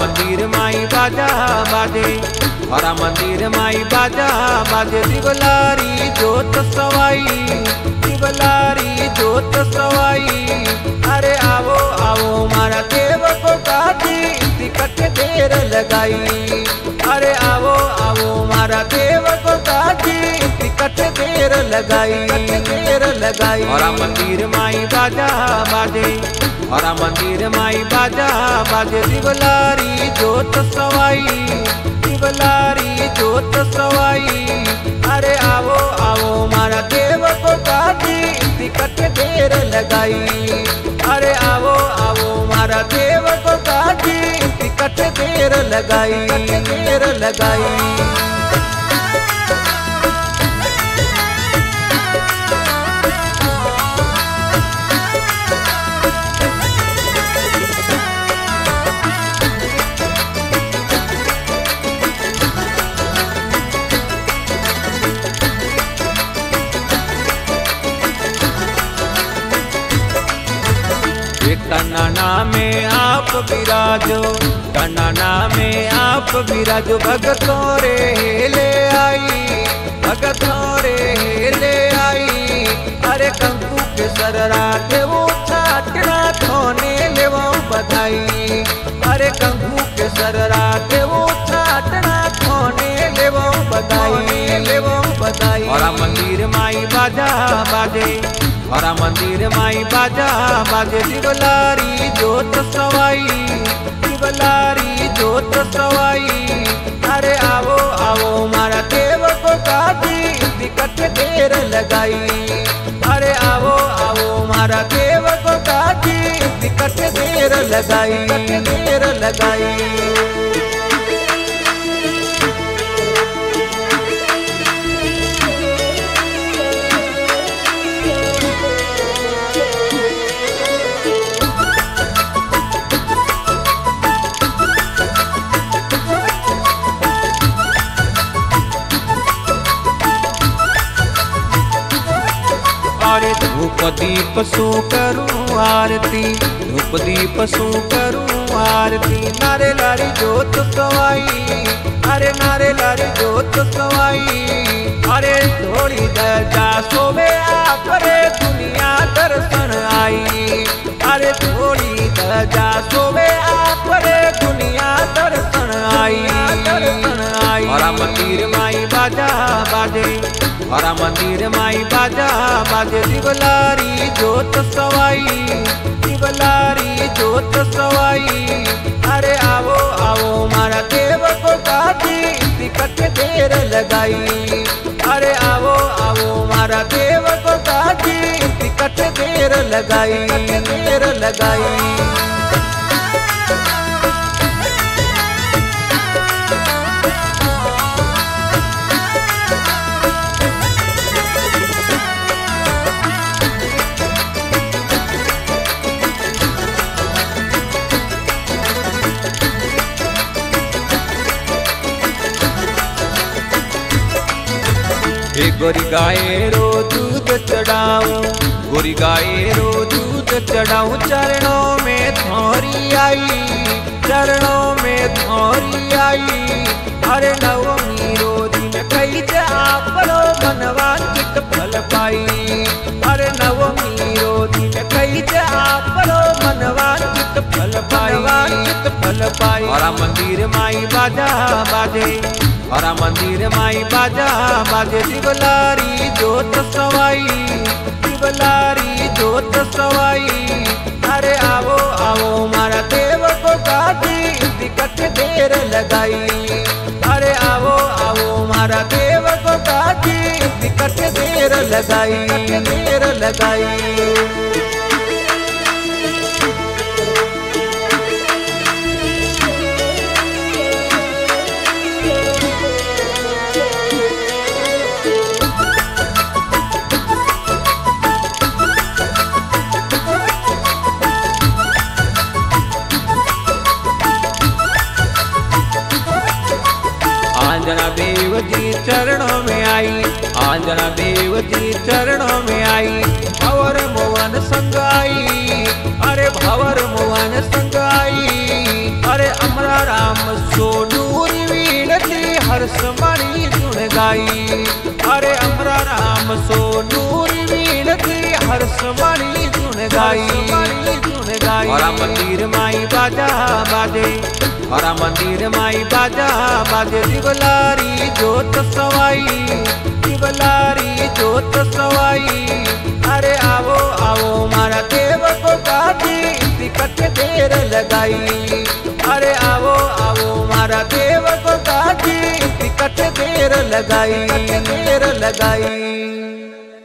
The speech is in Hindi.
मंदिर माई बाजा बाजे। हरा मंदिर माई बाजा बाजे। दिवलारी जोत सवाई, दिवलारी जोत सवाई। अरे आवो आवो मारा देव को गाती, टिकट देर लगाई। अरे आवो आवो मारा देव को गाती टिकट देर लगाई देर लगाई। हरा मंदिर माई बाजा बाजे हरा मंदिर माई बाजा बाजे। दिवलारी जोत सवाई, दिवलारी जोत सवाई। अरे आवो आवो मारा देव को गाती टिकट देर लगाई। अरे आवो आवो मारा देव को गाती टिकट देर लगाई देर लगाई। में आप विराजो कन्ना में आप विराजो भगतों रे ले आई, भगतों रे ले आई। अरे कंकु के सर राखे वो छाटना थोने ले वो बधाई। अरे कंकु के सर राखे वो छाटना थोने ले वो बधाई। ले वो बधाई और मंदिर माई बाजा बाजे। हरा मंदिर माई बाजा बाजे दिवलारी जोत सवाई शिवलारी जोत सवाई अरे आवो आवो मारा देव को गादी टिकट देर लगाई अरे आवो आवो मारा देव को गादी टिकट देर लगाई देर लगाई अरे धूप दीप सो करूँ आरती धूप दीप सो करूँ आरती। नारे लारी जोत कवाई, अरे नारे लारी जोत कवाई। अरे थोड़ी दजा सोवे आपरे दुनिया दर्शन आई। अरे थोड़ी दजा सोवे हरा मंदिर माई बाजा, बाजे दिवलारी जोत सवाई, दिवलारी जोत सवाई। अरे आवो आवो मारा देव को गाती देर लगाई। अरे आवो आवो मारा देव को गाती टिकट देर लगाई। हे गोरी गाये रो दूध चढ़ाऊं। गोरी गाये रो दूध चढ़ाऊं। चरणों में थोरी आई चरणों में थोरी आई। अरे नवमी रो दिन कई आपरो मनवांचित फल पाई। अरे नवमी रो दिन कई आपरो मनवांचित फल पाई। वांचित फल पाई। और मंदिर माई बाजा बाजे। हरा मंदिर माई बाजा, बाजे दिवलारी जोत सवाई। दिवलारी जोत सवाई। अरे आवो आवो मारा देव को गादी टिकट देर लगाई। अरे आवो आवो मारा देव को गादी टिकट देर लगाई देर लगाई। देव जी चरणों में आई। भवर मोहन संग आई अरे भवर मोहन संग आई अरे अमरा राम सोनूर वीणती हर्ष मणि सुन गाई। अरे अमरा राम सोनूर वीणती हर्ष मणि सुन गाई। सुन गाई और मंदिर माई बाजा बाजे। और मंदिर माई बाजा बाजे। दिवलारी जोत सवाई। दिवलारी जोत सवाई। अरे आओ आओ, मारा देव को गाजी कट देर लगाई। अरे आओ आओ, मारा देव को गाजी कट देर लगाई देर लगाई।